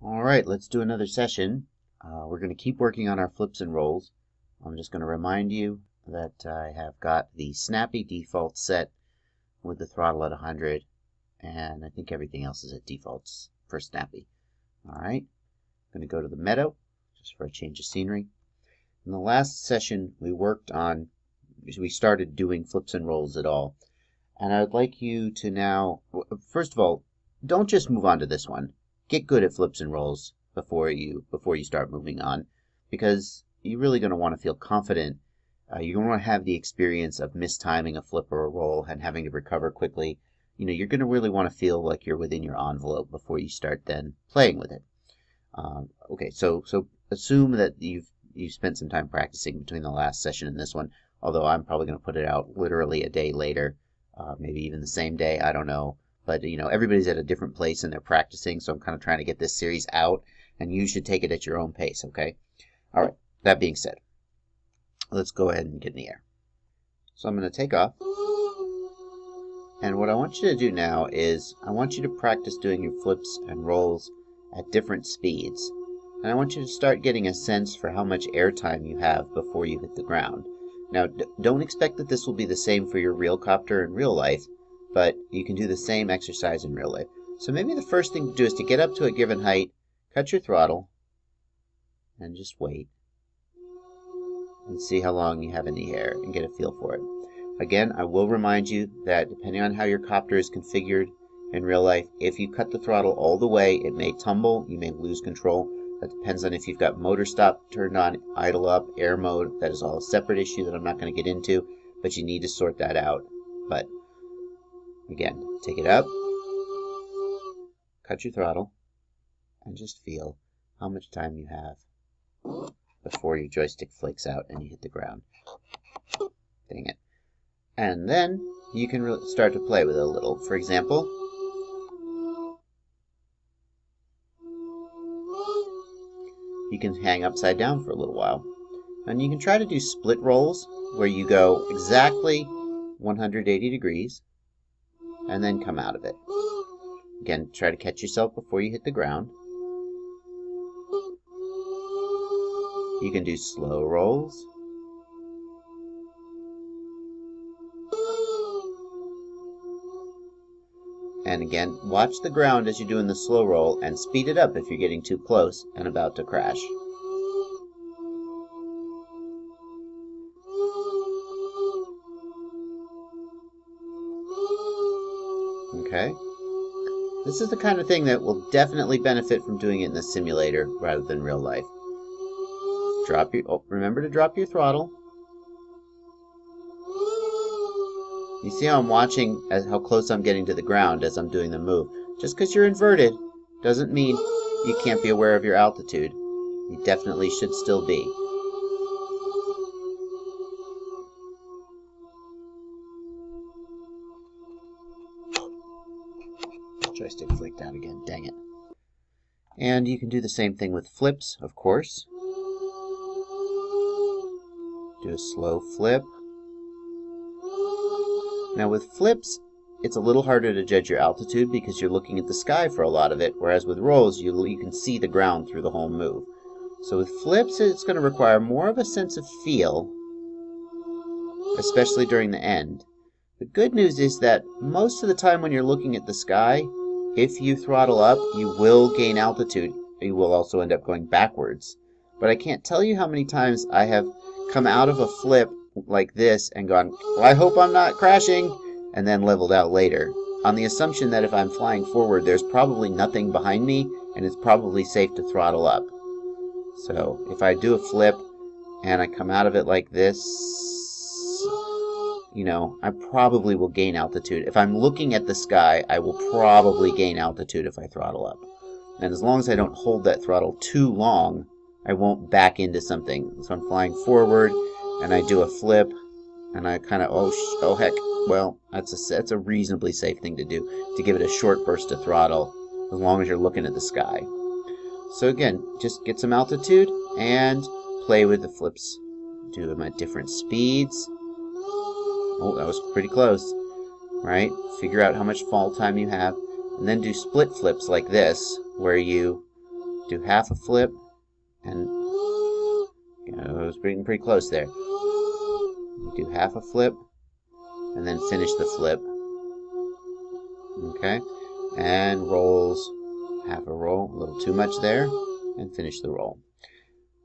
Alright, let's do another session. Uh, we're going to keep working on our flips and rolls. I'm just going to remind you that I have got the snappy default set with the throttle at 100 and I think everything else is at defaults for snappy. Alright, I'm going to go to the meadow just for a change of scenery. In the last session we worked on, we started doing flips and rolls at all. And I would like you to now, first of all, don't just move on to this one get good at flips and rolls before you before you start moving on because you're really going to want to feel confident. Uh, you're going to want to have the experience of mistiming a flip or a roll and having to recover quickly. You know, you're going to really want to feel like you're within your envelope before you start then playing with it. Um, okay, so so assume that you've you've spent some time practicing between the last session and this one. Although I'm probably going to put it out literally a day later, uh, maybe even the same day. I don't know. But, you know, everybody's at a different place and they're practicing, so I'm kind of trying to get this series out, and you should take it at your own pace, okay? All right, that being said, let's go ahead and get in the air. So I'm going to take off. And what I want you to do now is I want you to practice doing your flips and rolls at different speeds. And I want you to start getting a sense for how much airtime you have before you hit the ground. Now, don't expect that this will be the same for your real copter in real life, but you can do the same exercise in real life. So maybe the first thing to do is to get up to a given height, cut your throttle, and just wait. And see how long you have in the air and get a feel for it. Again, I will remind you that depending on how your copter is configured in real life, if you cut the throttle all the way, it may tumble, you may lose control. That depends on if you've got motor stop turned on, idle up, air mode. That is all a separate issue that I'm not going to get into, but you need to sort that out. But Again, take it up, cut your throttle, and just feel how much time you have before your joystick flakes out and you hit the ground. Dang it. And then you can start to play with it a little. For example, you can hang upside down for a little while. And you can try to do split rolls where you go exactly 180 degrees and then come out of it. Again, try to catch yourself before you hit the ground. You can do slow rolls. And again, watch the ground as you're doing the slow roll and speed it up if you're getting too close and about to crash. Okay? This is the kind of thing that will definitely benefit from doing it in the simulator rather than real life. Drop your, oh, remember to drop your throttle. You see how I'm watching as how close I'm getting to the ground as I'm doing the move. Just because you're inverted doesn't mean you can't be aware of your altitude. You definitely should still be. Joystick flaked out again. Dang it. And you can do the same thing with flips, of course. Do a slow flip. Now with flips, it's a little harder to judge your altitude because you're looking at the sky for a lot of it, whereas with rolls, you, you can see the ground through the whole move. So with flips, it's going to require more of a sense of feel, especially during the end. The good news is that most of the time when you're looking at the sky, if you throttle up, you will gain altitude. You will also end up going backwards. But I can't tell you how many times I have come out of a flip like this and gone, well, I hope I'm not crashing, and then leveled out later. On the assumption that if I'm flying forward, there's probably nothing behind me, and it's probably safe to throttle up. So if I do a flip and I come out of it like this, you know, I probably will gain altitude. If I'm looking at the sky, I will probably gain altitude if I throttle up. And as long as I don't hold that throttle too long, I won't back into something. So I'm flying forward, and I do a flip, and I kind of, oh, oh heck, well, that's a, that's a reasonably safe thing to do, to give it a short burst of throttle, as long as you're looking at the sky. So again, just get some altitude, and play with the flips. Do them at different speeds. Oh, that was pretty close. Right? Figure out how much fall time you have. And then do split flips like this, where you do half a flip, and you know, it was pretty, pretty close there. You do half a flip, and then finish the flip. Okay, and rolls half a roll, a little too much there, and finish the roll.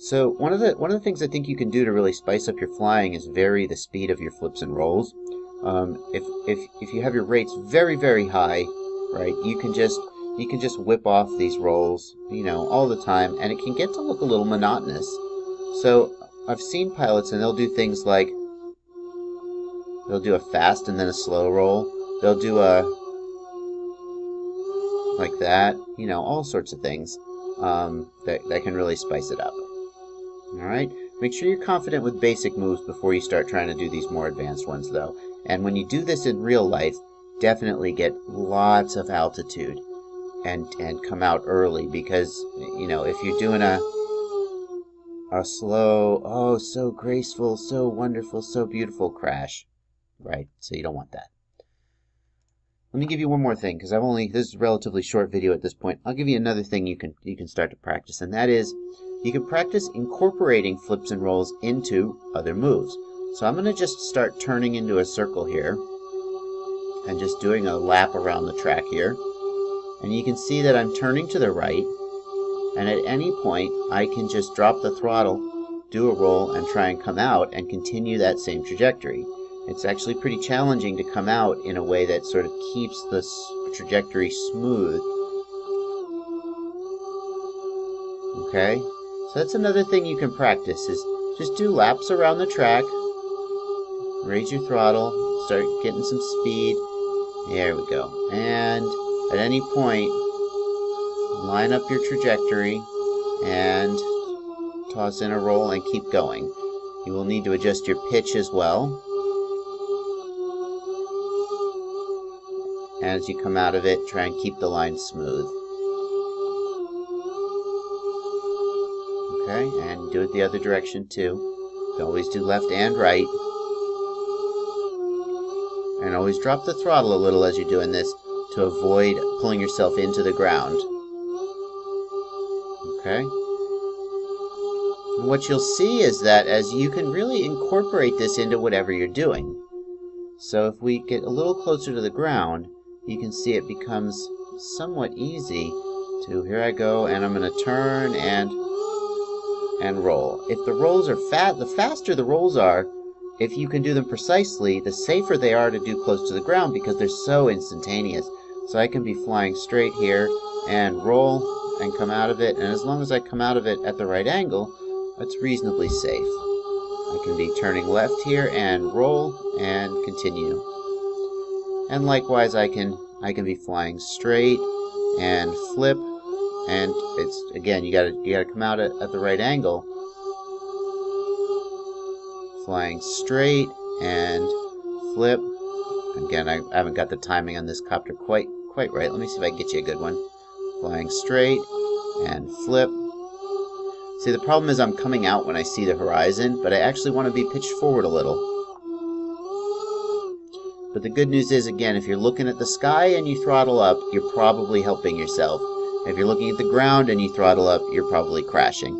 So one of the one of the things I think you can do to really spice up your flying is vary the speed of your flips and rolls. Um, if if if you have your rates very very high, right, you can just you can just whip off these rolls, you know, all the time, and it can get to look a little monotonous. So I've seen pilots and they'll do things like they'll do a fast and then a slow roll. They'll do a like that, you know, all sorts of things um, that, that can really spice it up. Alright, make sure you're confident with basic moves before you start trying to do these more advanced ones though. And when you do this in real life, definitely get lots of altitude and and come out early because you know if you're doing a a slow oh so graceful so wonderful so beautiful crash right? So you don't want that. Let me give you one more thing because I've only this is a relatively short video at this point. I'll give you another thing you can you can start to practice and that is you can practice incorporating flips and rolls into other moves. So I'm gonna just start turning into a circle here and just doing a lap around the track here. And you can see that I'm turning to the right and at any point I can just drop the throttle do a roll and try and come out and continue that same trajectory. It's actually pretty challenging to come out in a way that sort of keeps the trajectory smooth. Okay so that's another thing you can practice is just do laps around the track raise your throttle start getting some speed there we go and at any point, line up your trajectory and toss in a roll and keep going. You will need to adjust your pitch as well. As you come out of it, try and keep the line smooth. Okay, and do it the other direction too. You always do left and right. And always drop the throttle a little as you're doing this to avoid pulling yourself into the ground. Okay? And what you'll see is that as you can really incorporate this into whatever you're doing. So if we get a little closer to the ground, you can see it becomes somewhat easy to, here I go, and I'm going to turn and and roll. If the rolls are fat, the faster the rolls are, if you can do them precisely, the safer they are to do close to the ground because they're so instantaneous. So I can be flying straight here and roll and come out of it. And as long as I come out of it at the right angle, it's reasonably safe. I can be turning left here and roll and continue. And likewise, I can I can be flying straight and flip. And it's again, you gotta you gotta come out at, at the right angle. Flying straight and flip. Again, I haven't got the timing on this copter quite quite right. Let me see if I can get you a good one. Flying straight and flip. See, the problem is I'm coming out when I see the horizon, but I actually want to be pitched forward a little. But the good news is, again, if you're looking at the sky and you throttle up, you're probably helping yourself. If you're looking at the ground and you throttle up, you're probably crashing.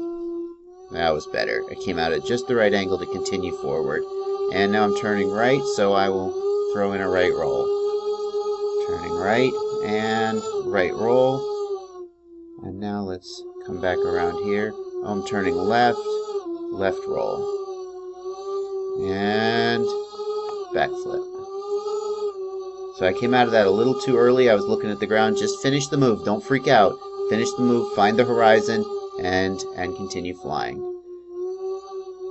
That was better. I came out at just the right angle to continue forward. And now I'm turning right, so I will throw in a right roll. Turning right, and right roll. And now let's come back around here. Oh, I'm turning left, left roll. And backflip. So I came out of that a little too early. I was looking at the ground. Just finish the move. Don't freak out. Finish the move, find the horizon, and and continue flying.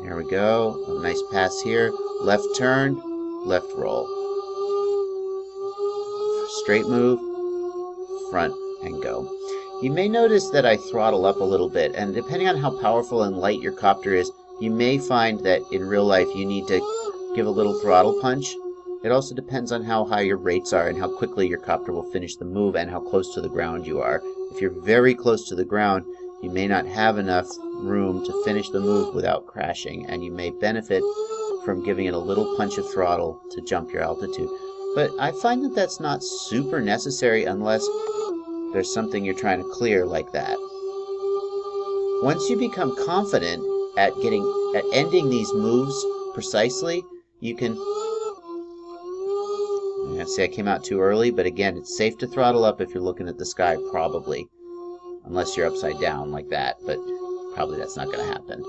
There we go. A nice pass here. Left turn, left roll. Straight move, front, and go. You may notice that I throttle up a little bit, and depending on how powerful and light your copter is, you may find that in real life you need to give a little throttle punch. It also depends on how high your rates are and how quickly your copter will finish the move and how close to the ground you are. If you're very close to the ground, you may not have enough room to finish the move without crashing, and you may benefit from giving it a little punch of throttle to jump your altitude. But I find that that's not super necessary unless there's something you're trying to clear like that. Once you become confident at getting at ending these moves precisely, you can see I came out too early, but again, it's safe to throttle up if you're looking at the sky, probably. Unless you're upside down like that, but probably that's not going to happen.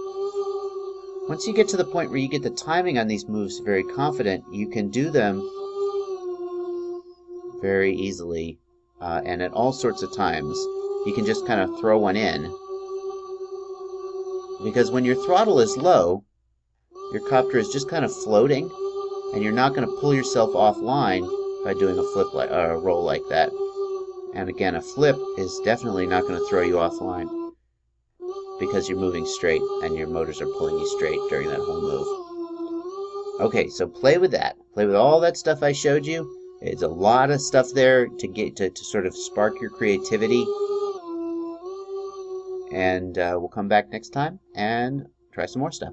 Once you get to the point where you get the timing on these moves very confident, you can do them very easily uh, and at all sorts of times. You can just kind of throw one in. Because when your throttle is low, your copter is just kind of floating, and you're not going to pull yourself offline by doing a flip like a roll like that. And again, a flip is definitely not going to throw you offline because you're moving straight and your motors are pulling you straight during that whole move. Okay, so play with that. Play with all that stuff I showed you. It's a lot of stuff there to get to, to sort of spark your creativity. And uh, we'll come back next time and try some more stuff.